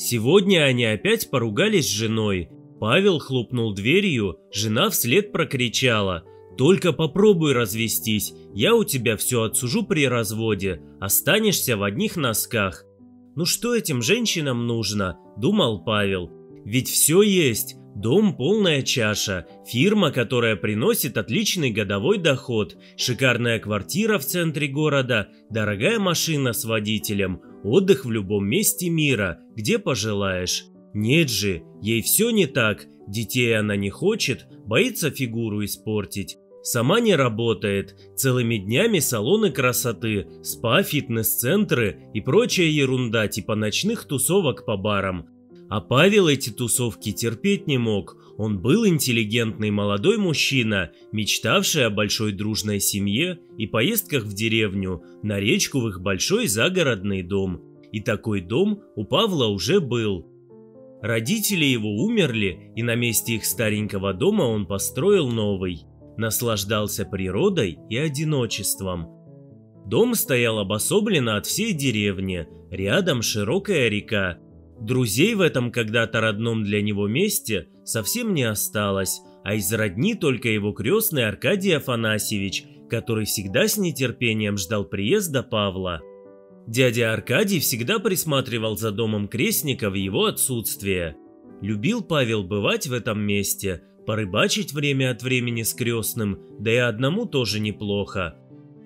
Сегодня они опять поругались с женой. Павел хлопнул дверью, жена вслед прокричала «Только попробуй развестись, я у тебя все отсужу при разводе, останешься в одних носках». «Ну что этим женщинам нужно?» – думал Павел. «Ведь все есть, Дом полная чаша, фирма, которая приносит отличный годовой доход, шикарная квартира в центре города, дорогая машина с водителем, отдых в любом месте мира, где пожелаешь. Нет же, ей все не так, детей она не хочет, боится фигуру испортить. Сама не работает, целыми днями салоны красоты, спа, фитнес-центры и прочая ерунда типа ночных тусовок по барам. А Павел эти тусовки терпеть не мог. Он был интеллигентный молодой мужчина, мечтавший о большой дружной семье и поездках в деревню, на речку в их большой загородный дом. И такой дом у Павла уже был. Родители его умерли, и на месте их старенького дома он построил новый. Наслаждался природой и одиночеством. Дом стоял обособленно от всей деревни, рядом широкая река, Друзей в этом когда-то родном для него месте совсем не осталось, а из родни только его крестный Аркадий Афанасьевич, который всегда с нетерпением ждал приезда Павла. Дядя Аркадий всегда присматривал за домом крестника в его отсутствие. Любил Павел бывать в этом месте, порыбачить время от времени с крестным, да и одному тоже неплохо.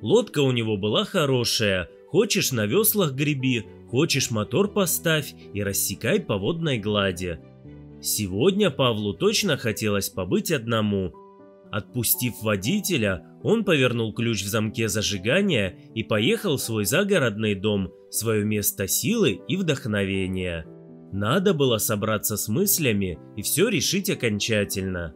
Лодка у него была хорошая, хочешь на веслах греби, Хочешь мотор поставь и рассекай по водной глади. Сегодня Павлу точно хотелось побыть одному. Отпустив водителя, он повернул ключ в замке зажигания и поехал в свой загородный дом, свое место силы и вдохновения. Надо было собраться с мыслями и все решить окончательно.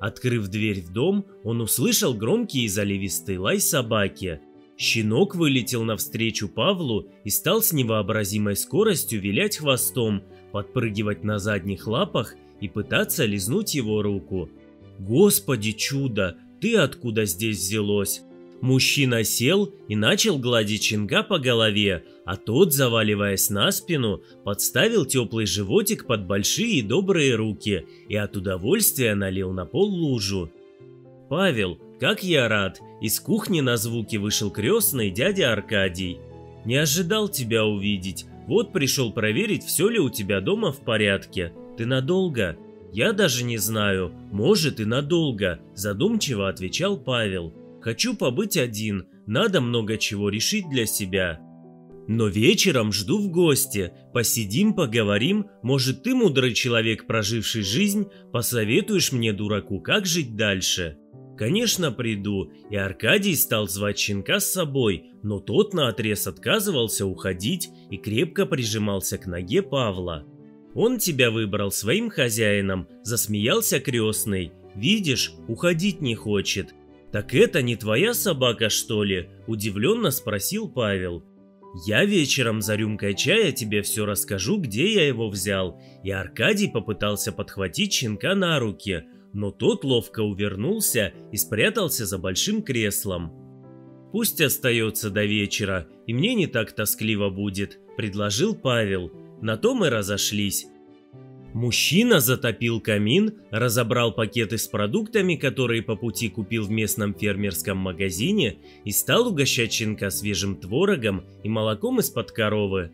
Открыв дверь в дом, он услышал громкий и заливистый лай собаки. Щенок вылетел навстречу Павлу и стал с невообразимой скоростью вилять хвостом, подпрыгивать на задних лапах и пытаться лизнуть его руку. «Господи, чудо! Ты откуда здесь взялось?» Мужчина сел и начал гладить щенка по голове, а тот, заваливаясь на спину, подставил теплый животик под большие добрые руки и от удовольствия налил на пол лужу. «Павел, как я рад!» Из кухни на звуки вышел крестный дядя Аркадий. «Не ожидал тебя увидеть. Вот пришел проверить, все ли у тебя дома в порядке. Ты надолго?» «Я даже не знаю. Может и надолго», – задумчиво отвечал Павел. «Хочу побыть один. Надо много чего решить для себя». Но вечером жду в гости. Посидим, поговорим. Может, ты, мудрый человек, проживший жизнь, посоветуешь мне, дураку, как жить дальше?» Конечно, приду, и Аркадий стал звать щенка с собой, но тот наотрез отказывался уходить и крепко прижимался к ноге Павла. Он тебя выбрал своим хозяином, засмеялся крестный. Видишь, уходить не хочет. Так это не твоя собака, что ли? Удивленно спросил Павел. Я вечером за рюмкой чая тебе все расскажу, где я его взял. И Аркадий попытался подхватить щенка на руки – но тот ловко увернулся и спрятался за большим креслом. «Пусть остается до вечера, и мне не так тоскливо будет», – предложил Павел. На то мы разошлись. Мужчина затопил камин, разобрал пакеты с продуктами, которые по пути купил в местном фермерском магазине, и стал угощать щенка свежим творогом и молоком из-под коровы.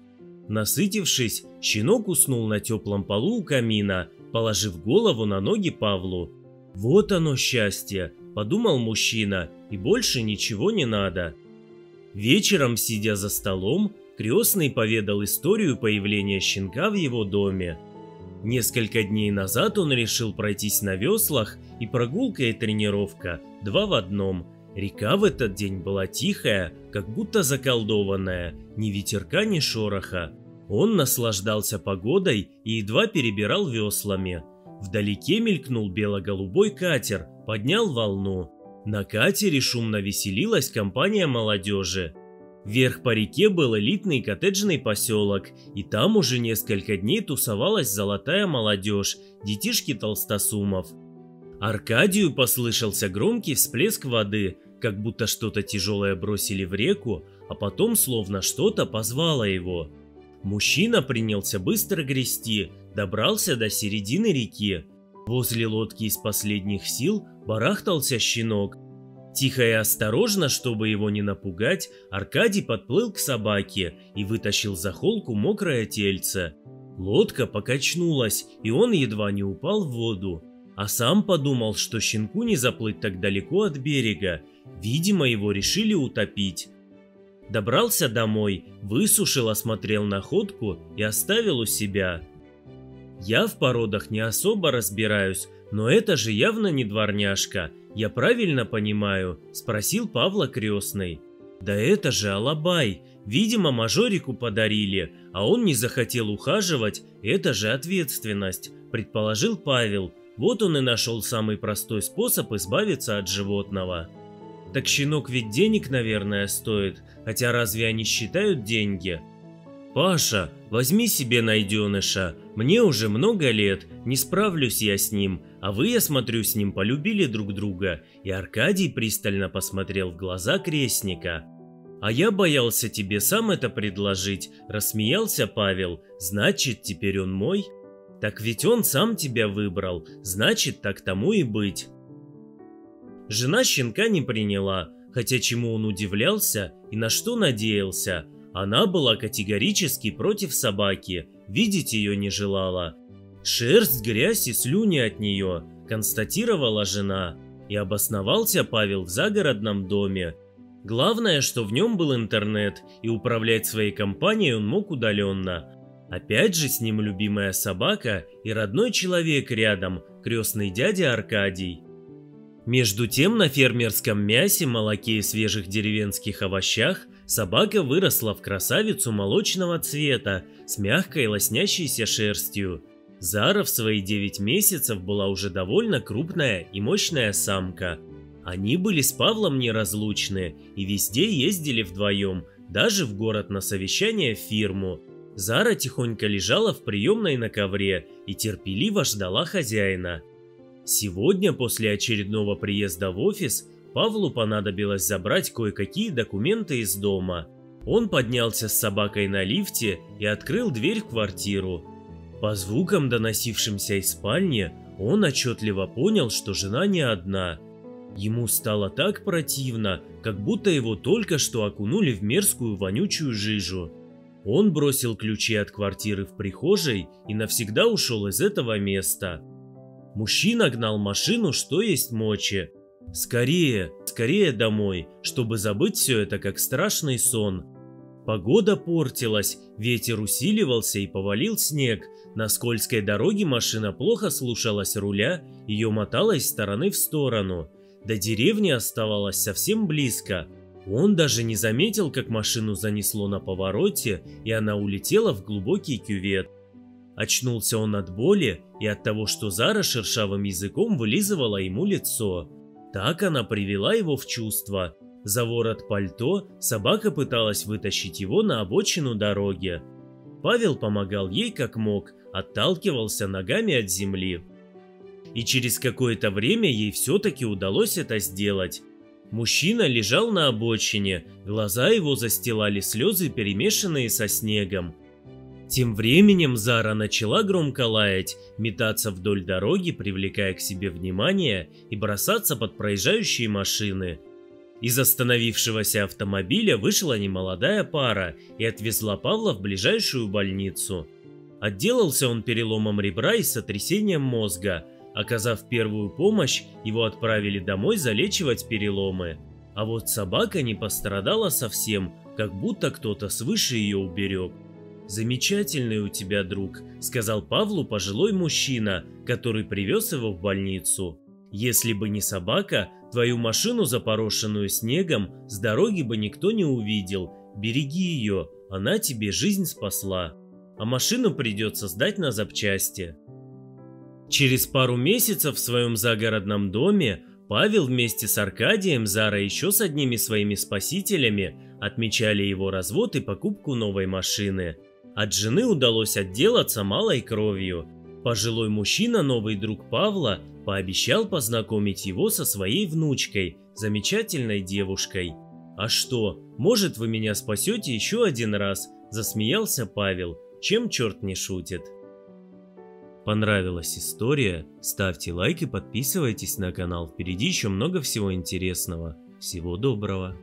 Насытившись, щенок уснул на теплом полу у камина, положив голову на ноги Павлу. «Вот оно счастье!» – подумал мужчина, и больше ничего не надо. Вечером, сидя за столом, крестный поведал историю появления щенка в его доме. Несколько дней назад он решил пройтись на веслах, и прогулка и тренировка – два в одном. Река в этот день была тихая, как будто заколдованная, ни ветерка, ни шороха. Он наслаждался погодой и едва перебирал веслами. Вдалеке мелькнул бело-голубой катер, поднял волну. На катере шумно веселилась компания молодежи. Вверх по реке был элитный коттеджный поселок, и там уже несколько дней тусовалась золотая молодежь, детишки толстосумов. Аркадию послышался громкий всплеск воды, как будто что-то тяжелое бросили в реку, а потом словно что-то позвало его. Мужчина принялся быстро грести, добрался до середины реки. Возле лодки из последних сил барахтался щенок. Тихо и осторожно, чтобы его не напугать, Аркадий подплыл к собаке и вытащил за холку мокрое тельце. Лодка покачнулась, и он едва не упал в воду. А сам подумал, что щенку не заплыть так далеко от берега. Видимо, его решили утопить. Добрался домой, высушил, осмотрел находку и оставил у себя. Я в породах не особо разбираюсь, но это же явно не дворняжка. Я правильно понимаю? Спросил Павла крестный. Да это же Алабай. Видимо, мажорику подарили, а он не захотел ухаживать. Это же ответственность, предположил Павел. Вот он и нашел самый простой способ избавиться от животного. Так щенок ведь денег, наверное, стоит, хотя разве они считают деньги? «Паша, возьми себе найденыша, мне уже много лет, не справлюсь я с ним, а вы, я смотрю, с ним полюбили друг друга», и Аркадий пристально посмотрел в глаза крестника. «А я боялся тебе сам это предложить», – рассмеялся Павел, «значит, теперь он мой?» «Так ведь он сам тебя выбрал, значит, так тому и быть». Жена щенка не приняла, хотя чему он удивлялся и на что надеялся – она была категорически против собаки, видеть ее не желала. Шерсть, грязь и слюни от нее, констатировала жена, и обосновался Павел в загородном доме. Главное, что в нем был интернет, и управлять своей компанией он мог удаленно. Опять же с ним любимая собака и родной человек рядом, крестный дядя Аркадий. Между тем на фермерском мясе, молоке и свежих деревенских овощах Собака выросла в красавицу молочного цвета с мягкой лоснящейся шерстью. Зара в свои 9 месяцев была уже довольно крупная и мощная самка. Они были с Павлом неразлучны и везде ездили вдвоем, даже в город на совещание в фирму. Зара тихонько лежала в приемной на ковре и терпеливо ждала хозяина. Сегодня, после очередного приезда в офис, Павлу понадобилось забрать кое-какие документы из дома. Он поднялся с собакой на лифте и открыл дверь в квартиру. По звукам, доносившимся из спальни, он отчетливо понял, что жена не одна. Ему стало так противно, как будто его только что окунули в мерзкую вонючую жижу. Он бросил ключи от квартиры в прихожей и навсегда ушел из этого места. Мужчина гнал машину, что есть мочи, Скорее, скорее домой, чтобы забыть все это как страшный сон. Погода портилась, ветер усиливался и повалил снег. На скользкой дороге машина плохо слушалась руля, ее мотало из стороны в сторону. До деревни оставалось совсем близко. Он даже не заметил, как машину занесло на повороте, и она улетела в глубокий кювет. Очнулся он от боли и от того, что Зара шершавым языком вылизывала ему лицо. Так она привела его в чувство. За ворот пальто собака пыталась вытащить его на обочину дороги. Павел помогал ей как мог, отталкивался ногами от земли. И через какое-то время ей все-таки удалось это сделать. Мужчина лежал на обочине, глаза его застилали слезы, перемешанные со снегом. Тем временем Зара начала громко лаять, метаться вдоль дороги, привлекая к себе внимание и бросаться под проезжающие машины. Из остановившегося автомобиля вышла немолодая пара и отвезла Павла в ближайшую больницу. Отделался он переломом ребра и сотрясением мозга. Оказав первую помощь, его отправили домой залечивать переломы. А вот собака не пострадала совсем, как будто кто-то свыше ее уберег. «Замечательный у тебя друг», — сказал Павлу пожилой мужчина, который привез его в больницу. «Если бы не собака, твою машину, запорошенную снегом, с дороги бы никто не увидел. Береги ее, она тебе жизнь спасла. А машину придется сдать на запчасти». Через пару месяцев в своем загородном доме Павел вместе с Аркадием, Зара еще с одними своими спасителями отмечали его развод и покупку новой машины – от жены удалось отделаться малой кровью. Пожилой мужчина, новый друг Павла, пообещал познакомить его со своей внучкой, замечательной девушкой. «А что, может вы меня спасете еще один раз?» – Засмеялся Павел, чем черт не шутит. Понравилась история? Ставьте лайк и подписывайтесь на канал, впереди еще много всего интересного. Всего доброго!